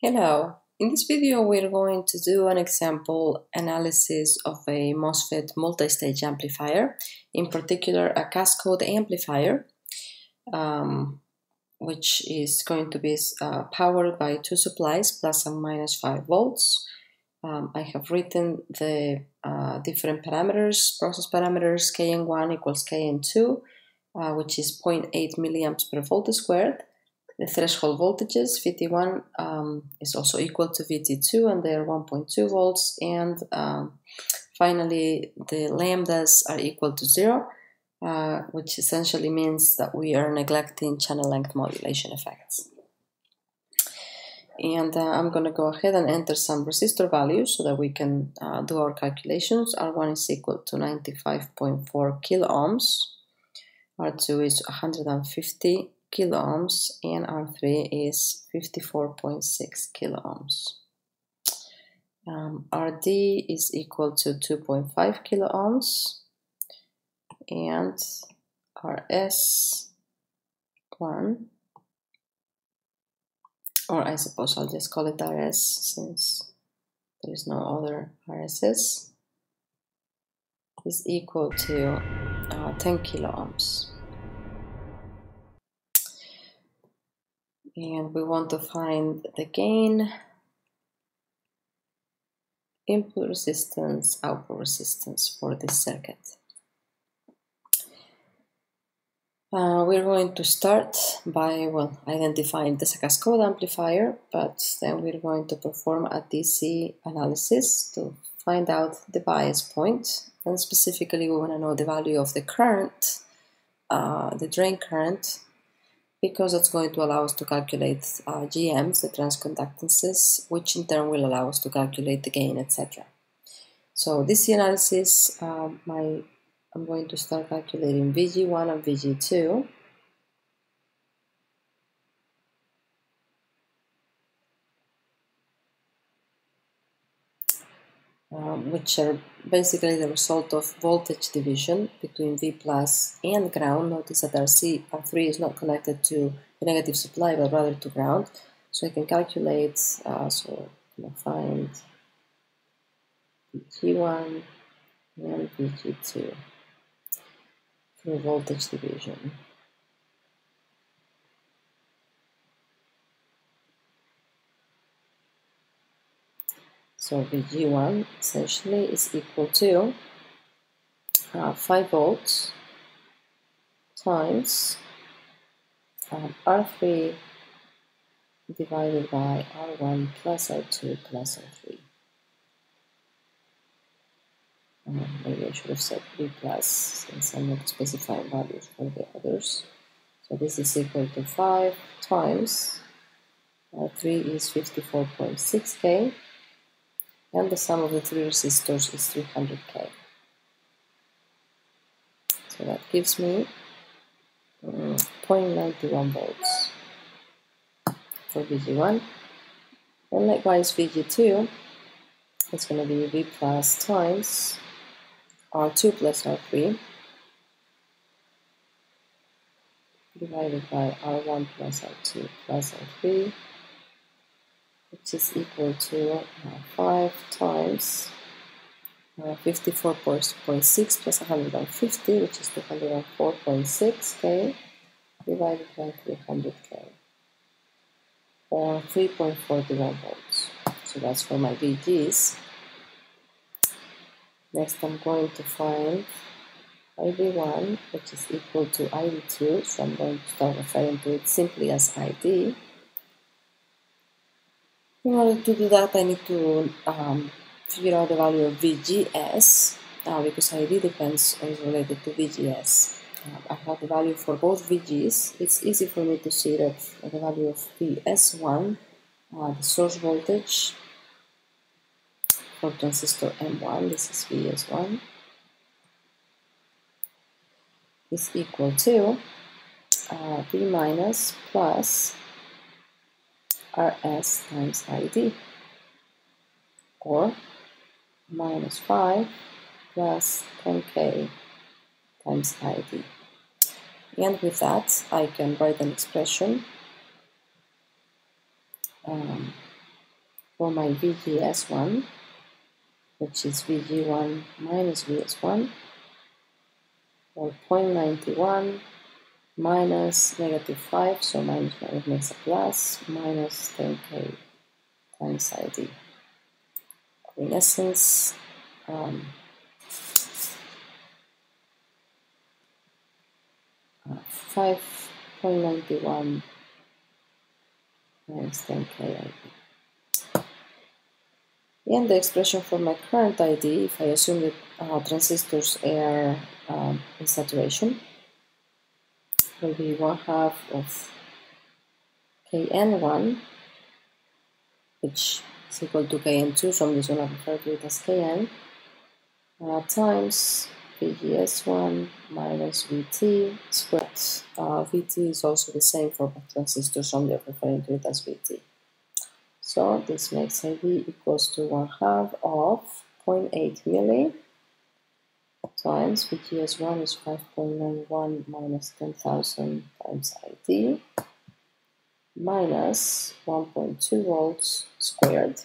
Hello. In this video, we're going to do an example analysis of a MOSFET multi-stage amplifier, in particular a cascode amplifier, um, which is going to be uh, powered by two supplies, plus and minus 5 volts. Um, I have written the uh, different parameters, process parameters, Kn1 equals Kn2, uh, which is 0.8 milliamps per volt squared. The threshold voltages, VT1 um, is also equal to VT2 and they are 1.2 volts. And um, finally, the lambdas are equal to zero, uh, which essentially means that we are neglecting channel length modulation effects. And uh, I'm going to go ahead and enter some resistor values so that we can uh, do our calculations. R1 is equal to 95.4 kilo ohms. R2 is 150 kilo ohms and R3 is 54.6 kilo ohms. Um, RD is equal to 2.5 kilo ohms and RS 1 or I suppose I'll just call it RS since there is no other RSS is equal to uh, 10 kilo and we want to find the gain, input resistance, output resistance for this circuit. Uh, we're going to start by, well, identifying the cascode amplifier, but then we're going to perform a DC analysis to find out the bias point, and specifically we want to know the value of the current, uh, the drain current because that's going to allow us to calculate uh, GMs, the transconductances, which in turn will allow us to calculate the gain, etc. So this analysis, um, my, I'm going to start calculating VG1 and VG2. Which are basically the result of voltage division between V plus and ground. Notice that RC, R3 is not connected to the negative supply, but rather to ground. So I can calculate, uh, so I'm going to find VG1 and VG2 through voltage division. So VG1 essentially is equal to uh, 5 volts times um, R3 divided by R1 plus R2 plus R3. Um, maybe I should have said V plus since I'm not specifying values for the others. So this is equal to 5 times R3 is 54.6K and the sum of the three resistors is 300k. So that gives me um, 0.91 volts for VG1. And likewise VG2 is going to be V plus times R2 plus R3 divided by R1 plus R2 plus R3 which is equal to uh, 5 times uh, 54.6 plus 150, which is 204.6k, divided by 300k, or 3.41 volts. So that's for my VGs. Next, I'm going to find ID1, which is equal to ID2, so I'm going to start referring to it simply as ID. In order to do that, I need to um, figure out the value of VGS uh, because ID depends is related to VGS. Uh, I have the value for both VGs. It's easy for me to see that the value of VS1, uh, the source voltage for transistor M1, this is VS1, is equal to uh, V minus plus rs times id or minus 5 plus 10k times id. And with that, I can write an expression um, for my VGS1, which is VG1 minus VS1, or 0.91 minus negative 5, so minus minus makes a plus, minus 10k times ID. In essence, um, uh, 5.91 minus 10k ID. And the expression for my current ID, if I assume that uh, transistors are um, in saturation, will be 1 half of kn1, which is equal to kn2, so I'm just going to refer to it as kn, uh, times VGS1 minus VT squared. Uh, VT is also the same for both transistors, so I'm referring to it as VT. So this makes ID equals to 1 half of 0.8 milli times VGS1 is 5.91 minus 10,000 times ID minus 1.2 volts squared.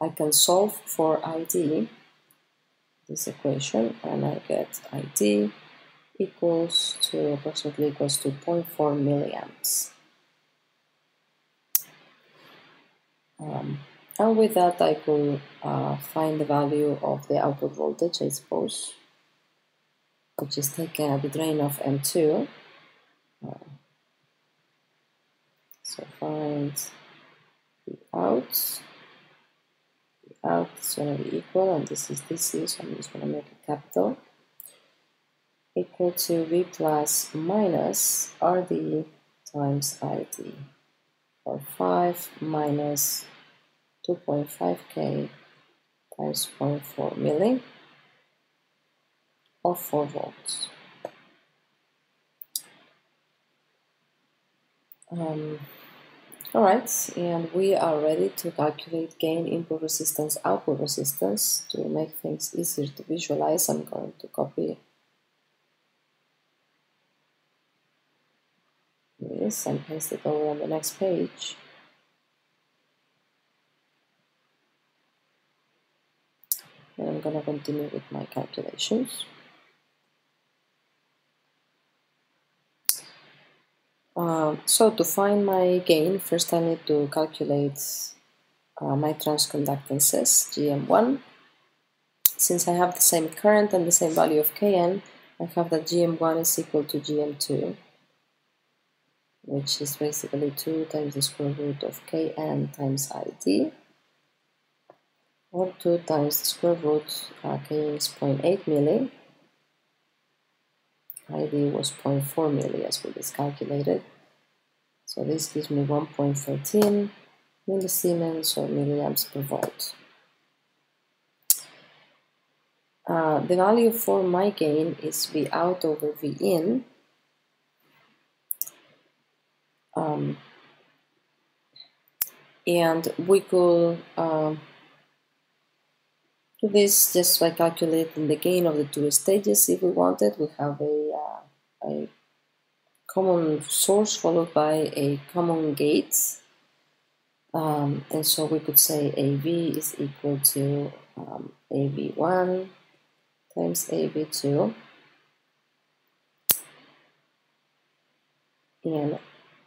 I can solve for ID, this equation, and I get ID equals to approximately equals to 0.4 milliamps. Um, and with that, I could uh, find the value of the output voltage, I suppose which is taken at the drain of M2. Uh, so find the out. The out is going to be equal, and this is DC, so I'm just going to make it capital. Equal to V plus minus RD times ID. Or 5 minus 2.5K times 0.4 milli of 4 volts. Um, Alright, and we are ready to calculate gain input resistance, output resistance. To make things easier to visualize, I'm going to copy this and paste it over on the next page. And I'm going to continue with my calculations. Uh, so to find my gain, first I need to calculate uh, my transconductances, GM1. Since I have the same current and the same value of Kn, I have that GM1 is equal to GM2, which is basically 2 times the square root of Kn times ID, or 2 times the square root, uh, Kn is 0.8 milli, ID was 0.4 milli as we just calculated. So this gives me 1.13 millisiemens or milliamps per volt. Uh, the value for my gain is V out over V in. Um, and we could uh, do this just by calculating the gain of the two stages if we wanted. We have a, uh, a common source followed by a common gate. Um, and so we could say AV is equal to um, AV1 times AV2. And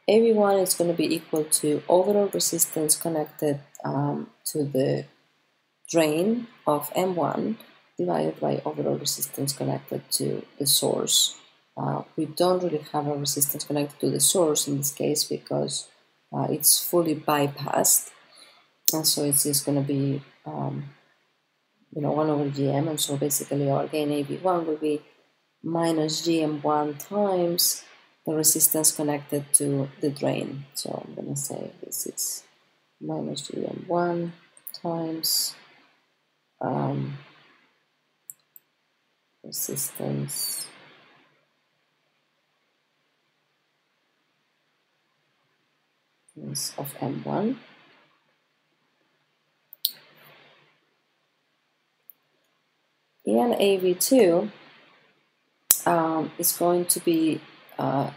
AV1 is going to be equal to overall resistance connected um, to the drain of M1 divided by overall resistance connected to the source. Uh, we don't really have a resistance connected to the source in this case because uh, it's fully bypassed. And so it's just going to be, um, you know, 1 over GM. And so basically our gain AV1 will be minus GM1 times the resistance connected to the drain. So I'm going to say this is minus GM1 times um, resistance of M1 and AV2 um, is going to be uh,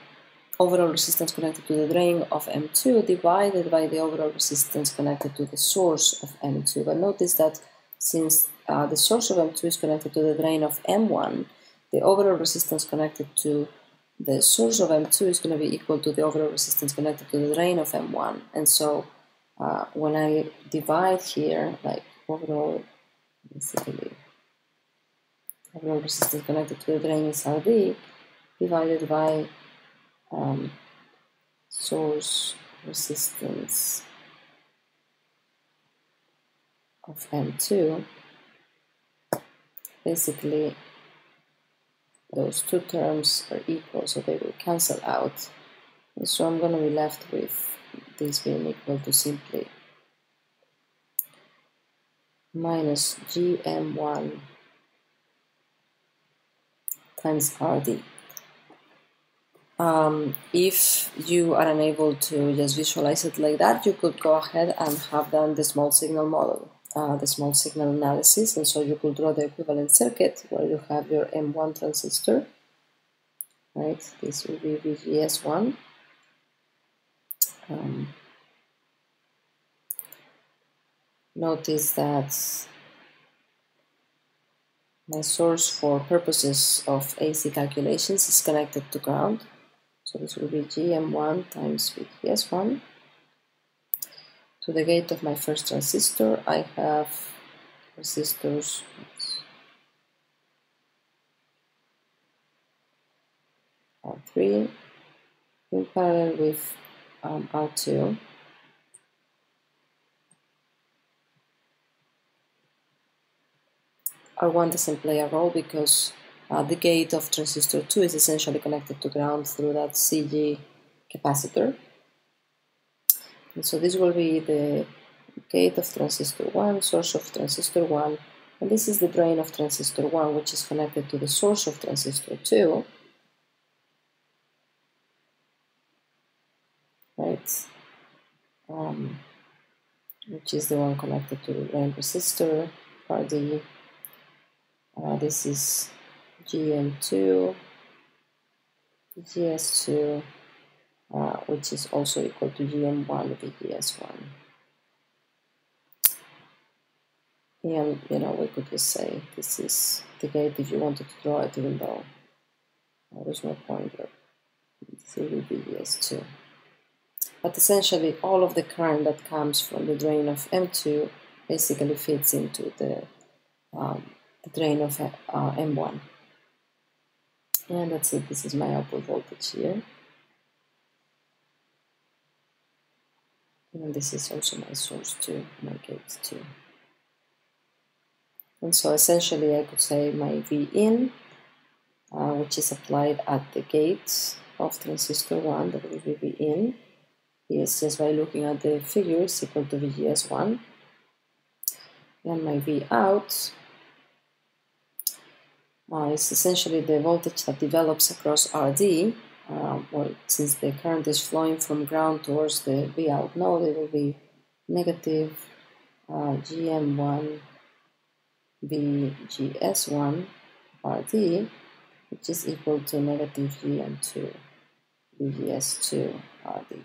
overall resistance connected to the drain of M2 divided by the overall resistance connected to the source of M2. But notice that since uh, the source of M2 is connected to the drain of M1, the overall resistance connected to the source of M2 is going to be equal to the overall resistance connected to the drain of M1. And so uh, when I divide here, like overall, basically, overall resistance connected to the drain is RD divided by um, source resistance of M2, basically those two terms are equal, so they will cancel out. And so I'm going to be left with this being equal to simply minus gm1 times rd. Um, if you are unable to just visualize it like that, you could go ahead and have done the small signal model, uh, the small signal analysis, and so you could draw the equivalent circuit where you have your M1 transistor, right? This will be VGS1. Um, notice that my source for purposes of AC calculations is connected to ground. So this will be GM1 times VGS1. To the gate of my first transistor, I have resistors R3 in parallel with um, R2. R1 doesn't play a role because uh, the gate of transistor 2 is essentially connected to ground through that CG capacitor. And so this will be the gate of transistor 1, source of transistor 1, and this is the drain of transistor 1, which is connected to the source of transistor 2. Right? Um, which is the one connected to the drain resistor, RD. Uh, this is GM2, VGS2, uh, which is also equal to GM1 VGS1. And, you know, we could just say this is the gate if you wanted to draw it, even though uh, there's no point here. This will be VGS2. But essentially, all of the current that comes from the drain of M2 basically fits into the, um, the drain of uh, M1 and that's it this is my output voltage here and this is also my source 2 my gate 2 and so essentially I could say my V in uh, which is applied at the gate of transistor 1 that will be V in is just by looking at the figures equal to VGS1 and my V out uh, is essentially the voltage that develops across RD. Uh, well, since the current is flowing from ground towards the V out node, it will be negative uh, GM1 VGS1 RD, which is equal to negative GM2 VGS2 RD.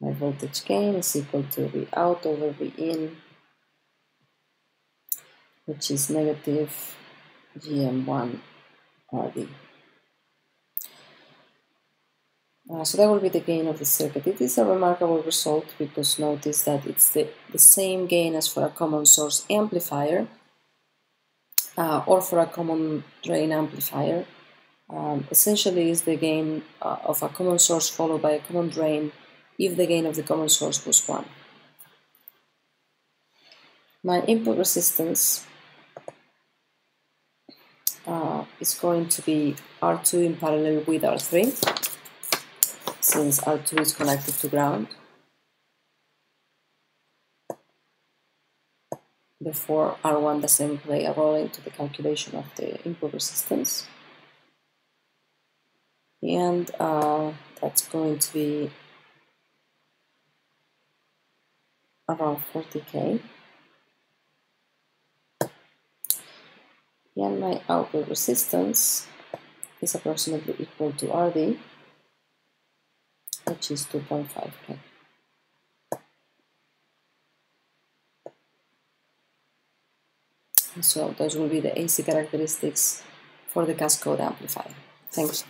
My voltage gain is equal to V out over V in, which is negative GM1 RD. Uh, so that will be the gain of the circuit. It is a remarkable result because notice that it's the, the same gain as for a common source amplifier uh, or for a common drain amplifier. Um, essentially is the gain uh, of a common source followed by a common drain if the gain of the common source was 1. My input resistance uh, is going to be R2 in parallel with R3 since R2 is connected to ground. Therefore, R1 doesn't play a role into the calculation of the input resistance. And uh, that's going to be around 40k. and my output resistance is approximately equal to RD which is 2.5K. So those will be the AC characteristics for the cascode amplifier. Thanks.